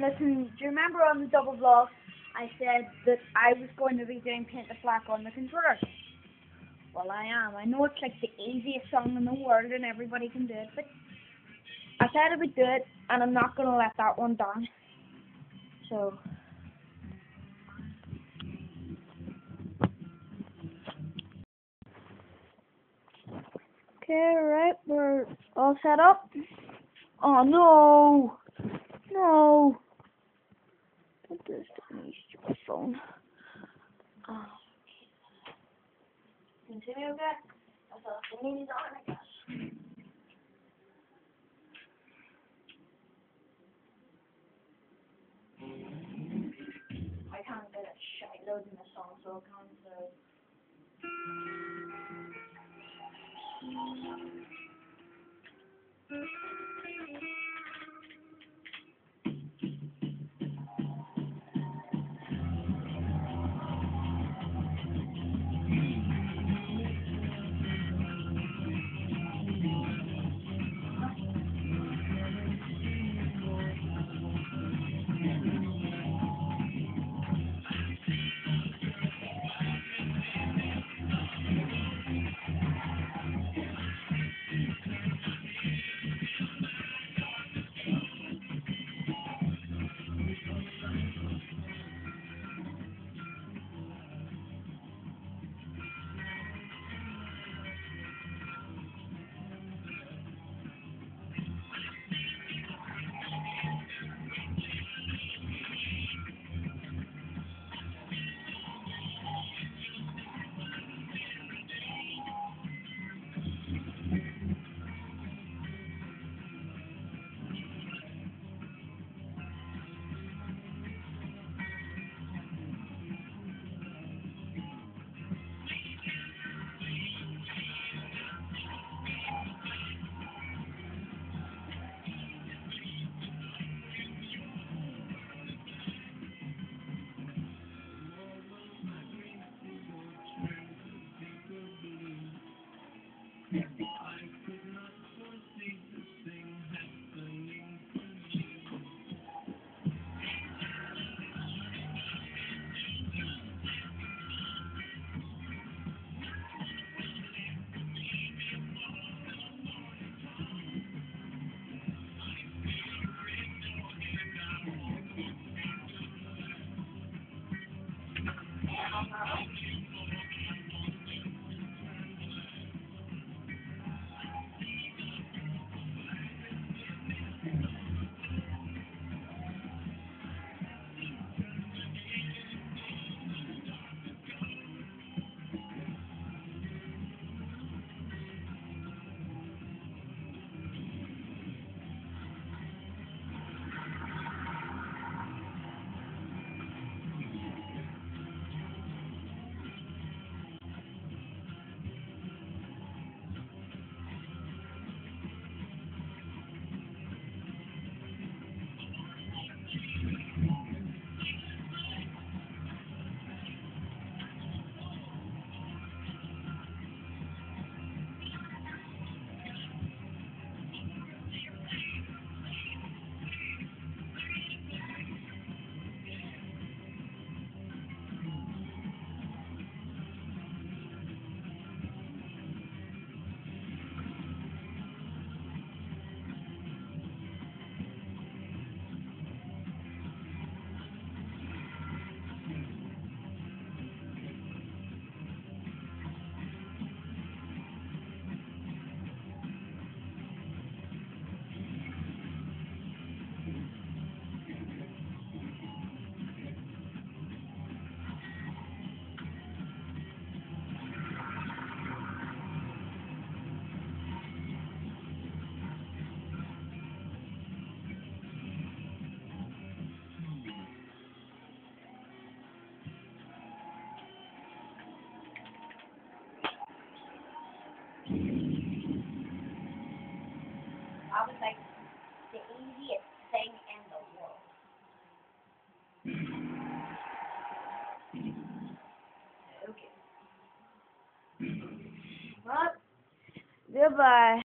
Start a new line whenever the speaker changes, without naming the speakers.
listen, do you remember on the double vlog I said that I was going to be doing Paint It Black on the controller? Well, I am. I know it's like the easiest song in the world and everybody can do it, but I said I would do it, and I'm not going to let that one down. So... Okay, right, we're all set up. Oh no! No! Do this me, stupid phone. Oh. Continue, okay? I the on, I. I can't get it shite loading the song, so I can't I was like the easiest thing in the world. Okay. Well, goodbye.